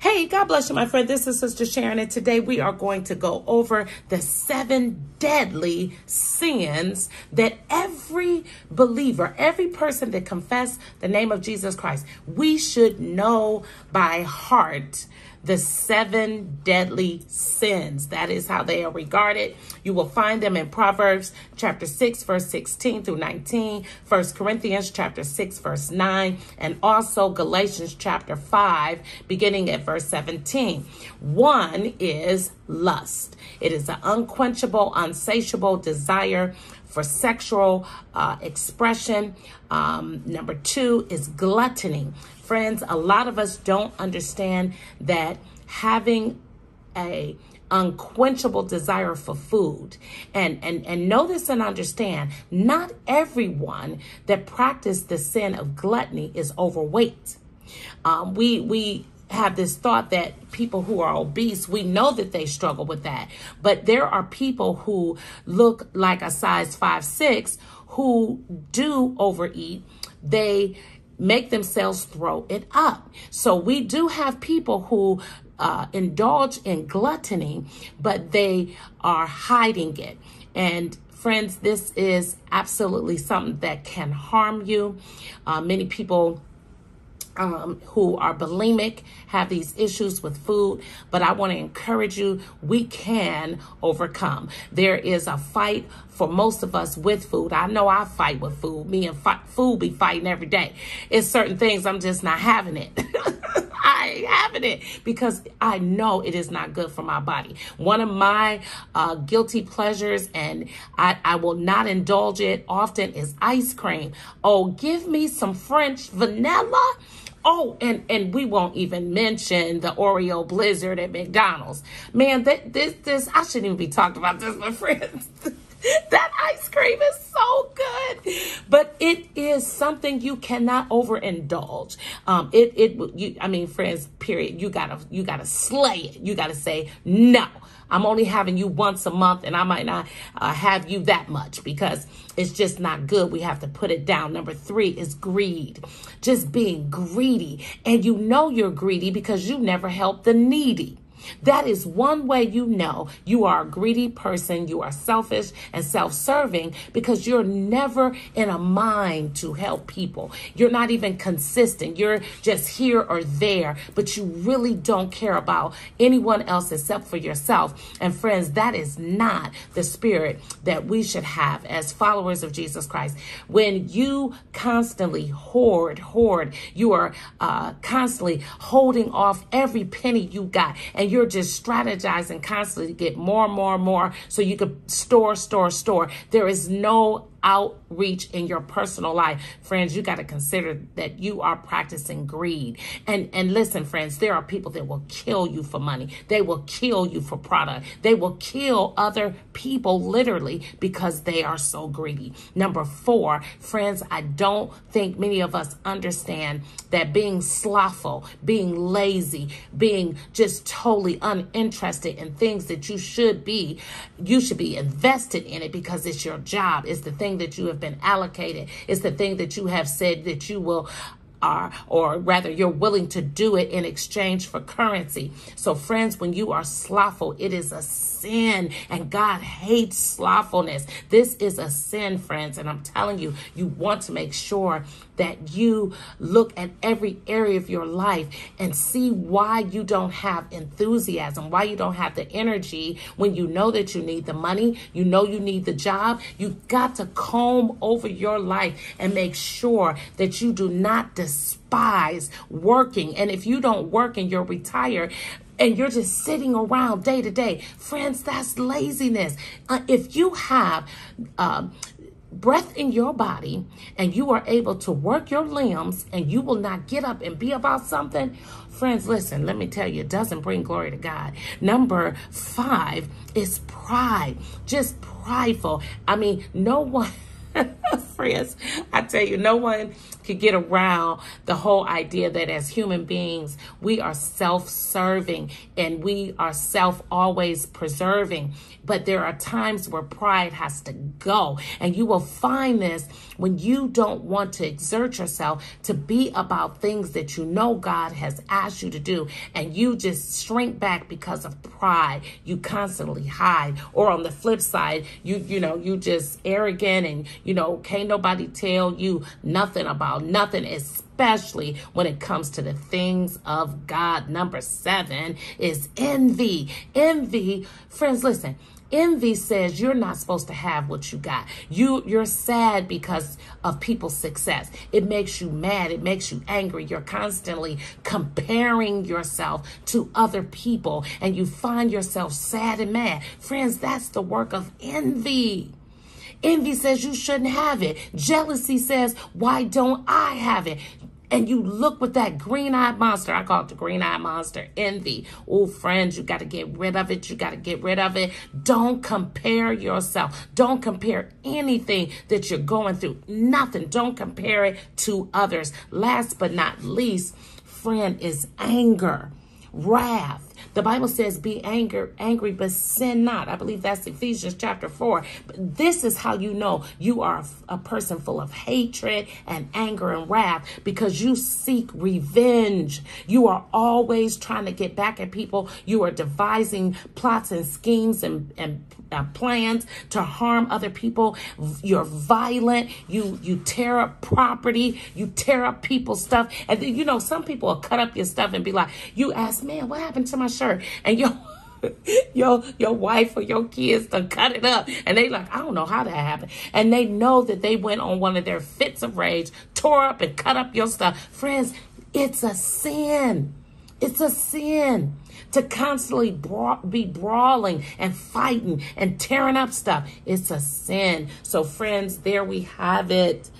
Hey, God bless you, my friend. This is Sister Sharon, and today we are going to go over the seven deadly sins that every believer, every person that confess the name of Jesus Christ, we should know by heart the seven deadly sins. That is how they are regarded. You will find them in Proverbs chapter 6, verse 16 through 19, 1 Corinthians chapter 6, verse 9, and also Galatians chapter 5, beginning at verse 17. One is lust. It is an unquenchable, unsatiable desire for sexual uh, expression. Um, number two is gluttony. Friends, a lot of us don't understand that having a unquenchable desire for food and and and know this and understand not everyone that practice the sin of gluttony is overweight um, we we have this thought that people who are obese, we know that they struggle with that. But there are people who look like a size five, six who do overeat. They make themselves throw it up. So we do have people who uh, indulge in gluttony, but they are hiding it. And friends, this is absolutely something that can harm you. Uh, many people um, who are bulimic have these issues with food, but I want to encourage you, we can overcome. There is a fight for most of us with food. I know I fight with food. Me and fi- food be fighting every day. It's certain things I'm just not having it. I ain't having it because I know it is not good for my body. One of my uh, guilty pleasures, and I, I will not indulge it often, is ice cream. Oh, give me some French vanilla Oh, and and we won't even mention the Oreo Blizzard at McDonald's. Man, that this this I shouldn't even be talking about this, my friends. that ice cream is so good, but it is something you cannot overindulge. Um, it it you, I mean, friends. Period. You gotta you gotta slay it. You gotta say no. I'm only having you once a month and I might not uh, have you that much because it's just not good. We have to put it down. Number three is greed, just being greedy. And you know you're greedy because you never help the needy. That is one way you know you are a greedy person, you are selfish and self serving because you're never in a mind to help people. You're not even consistent. You're just here or there, but you really don't care about anyone else except for yourself. And friends, that is not the spirit that we should have as followers of Jesus Christ. When you constantly hoard, hoard, you are uh, constantly holding off every penny you got and you're just strategizing constantly to get more and more and more so you could store, store, store. There is no outreach in your personal life, friends, you got to consider that you are practicing greed. And and listen, friends, there are people that will kill you for money. They will kill you for product. They will kill other people literally because they are so greedy. Number 4, friends, I don't think many of us understand that being slothful, being lazy, being just totally uninterested in things that you should be, you should be invested in it because it's your job. It's the thing thing that you have been allocated. It's the thing that you have said that you will are, or rather, you're willing to do it in exchange for currency. So, friends, when you are slothful, it is a sin, and God hates slothfulness. This is a sin, friends, and I'm telling you, you want to make sure that you look at every area of your life and see why you don't have enthusiasm, why you don't have the energy when you know that you need the money, you know you need the job. You got to comb over your life and make sure that you do not despise working. And if you don't work and you're retired, and you're just sitting around day to day. Friends, that's laziness. Uh, if you have um, breath in your body and you are able to work your limbs and you will not get up and be about something, friends, listen, let me tell you, it doesn't bring glory to God. Number five is pride, just prideful. I mean, no one. friends, I tell you, no one could get around the whole idea that as human beings, we are self serving and we are self always preserving. But there are times where pride has to go. And you will find this when you don't want to exert yourself to be about things that you know God has asked you to do. And you just shrink back because of pride. You constantly hide. Or on the flip side, you, you know, you just arrogant and, you know, can't nobody tell you nothing about nothing, especially when it comes to the things of God. Number seven is envy. Envy, friends, listen. Envy says you're not supposed to have what you got. You you're sad because of people's success. It makes you mad, it makes you angry. You're constantly comparing yourself to other people and you find yourself sad and mad. Friends, that's the work of envy. Envy says you shouldn't have it. Jealousy says, why don't I have it? and you look with that green eyed monster. I call it the green eyed monster, envy. Oh, friends, you got to get rid of it. You got to get rid of it. Don't compare yourself. Don't compare anything that you're going through. Nothing. Don't compare it to others. Last but not least, friend, is anger, wrath the Bible says, be anger, angry, but sin not. I believe that's Ephesians chapter 4. But this is how you know you are a person full of hatred and anger and wrath because you seek revenge. You are always trying to get back at people. You are devising plots and schemes and, and uh, plans to harm other people. You're violent. You you tear up property. You tear up people's stuff. And then, you know, some people will cut up your stuff and be like, you ask, man, what happened to my shirt? And your your your wife or your kids to cut it up and they like i don't know how that happened and they know that they went on one of their fits of rage tore up and cut up your stuff friends it's a sin it's a sin to constantly bra- be brawling and fighting and tearing up stuff. It's a sin. So, friends, there we have it.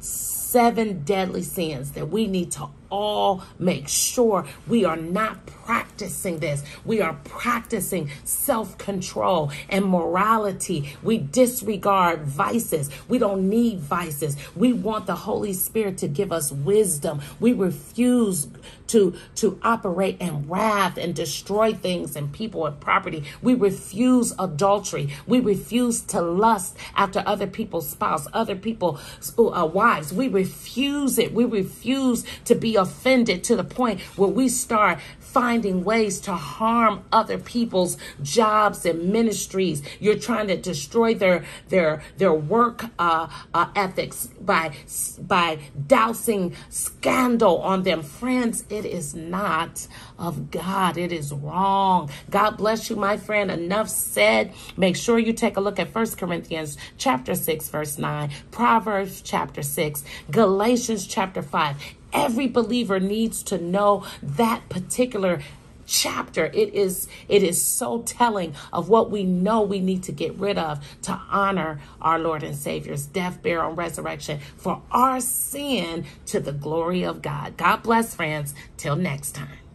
Seven deadly sins that we need to all make sure we are not practicing this. We are practicing self control and morality. We disregard vices. We don't need vices. We want the Holy Spirit to give us wisdom. We refuse to, to operate in wrath and destroy things and people and property. We refuse adultery. We refuse to lust after other people's spouse, other people's uh, wives. We refuse it. We refuse to offended to the point where we start finding ways to harm other people's jobs and ministries. You're trying to destroy their their their work uh, uh, ethics by by dousing scandal on them. Friends, it is not of God. It is wrong. God bless you, my friend. Enough said. Make sure you take a look at First Corinthians chapter 6, verse 9, Proverbs chapter 6, Galatians chapter 5. Every believer needs to know that particular chapter. It is it is so telling of what we know we need to get rid of to honor our lord and savior's death burial and resurrection for our sin to the glory of god. God bless friends. Till next time